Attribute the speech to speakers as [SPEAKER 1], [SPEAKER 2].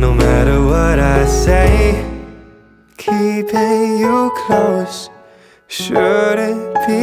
[SPEAKER 1] No matter what I say Keeping you close shouldn't be